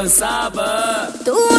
balançava. Tu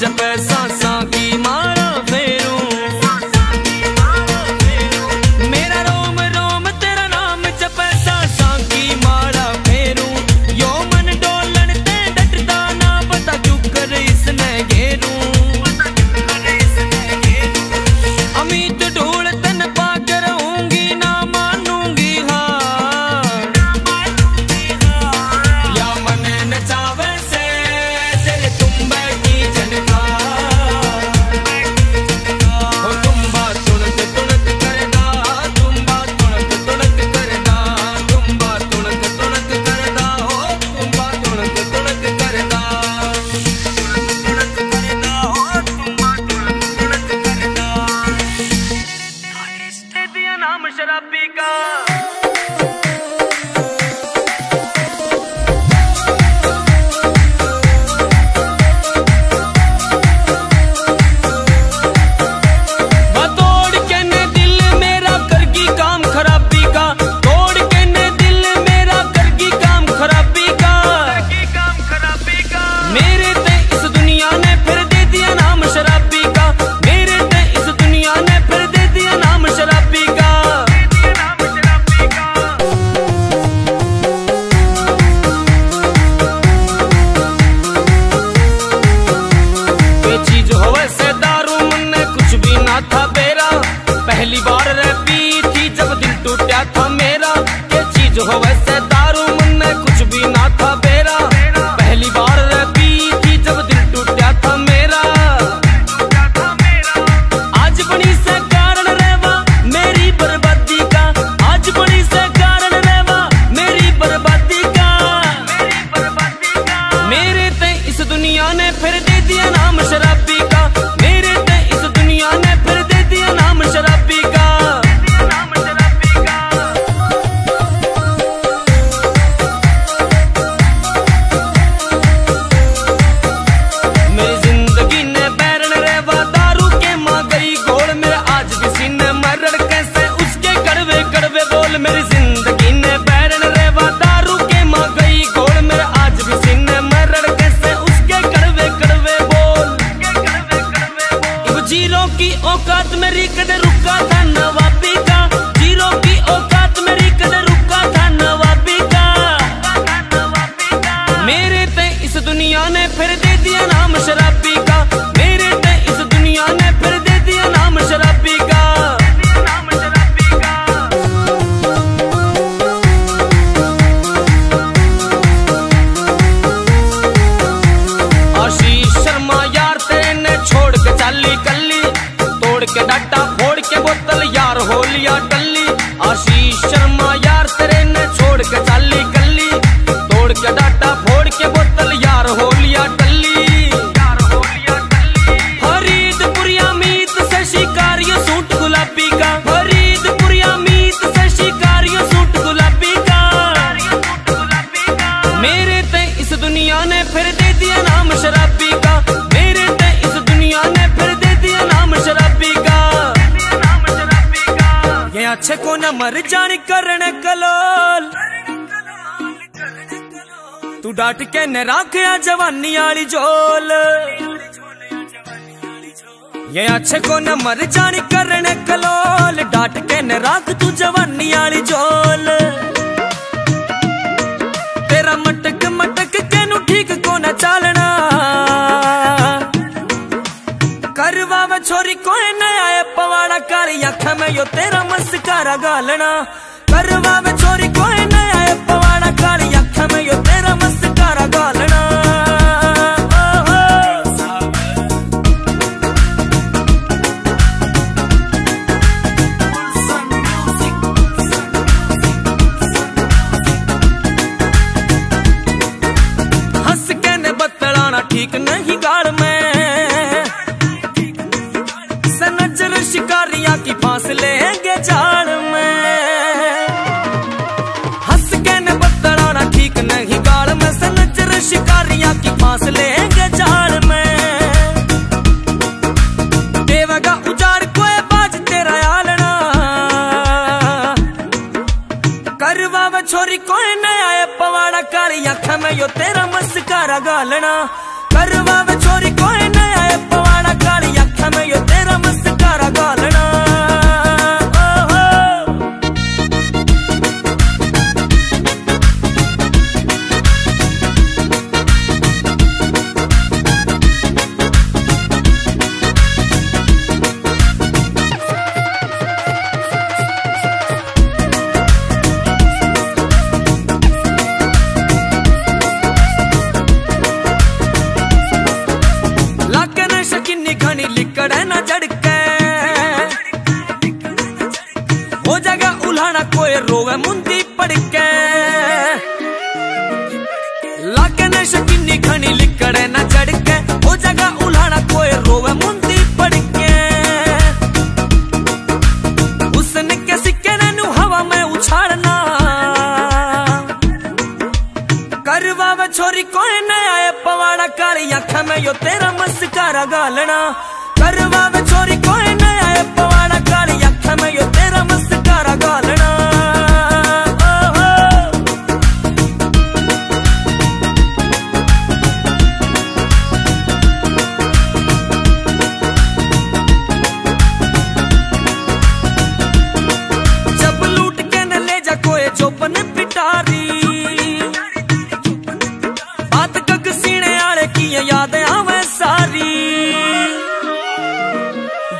जब पैसा जो हो वैसे तो फिर दे दिया नाम शराबी। मर जान करण कलोल तू डाट के न राखया जवानी आली झोल ये अच्छे को न मर जान करण कलोल डाट के न राख तू जवानी में यो तेरा मस्कारा गालना। करवा व छोरी कोई नया है पवाड़ा कारी अखा में यो तेरा मस्कारा गालना करवा व छोरी कोई नया है पवाड़ा कारी अखा रोवे मुंदी पड़के। लाके न शकिनी घनी लिकड़े न झड़के हो जाएगा उल्हाना कोई रोवे मुंदी पड़के। हुस्न के सिक्के ने नु हवा में उछाड़ना। करवा व छोरी कोई नया है? पवाड़ा कारी अखा में यो तेरा मस्कारा गालना। करवा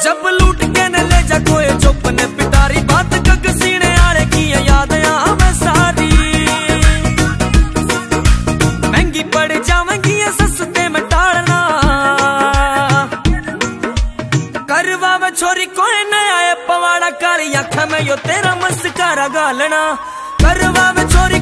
जब लूट के न ले जा कोई चौपन पिटारी। बात कग सीने आले की याद आवे सारी। महँगी पड़ जावेंगी सस्ते में टालना। करवा व छोरी कोई नया है, पवाड़ा कारी अखा में यो तेरा मस्कारा गालना। करवा व छोरी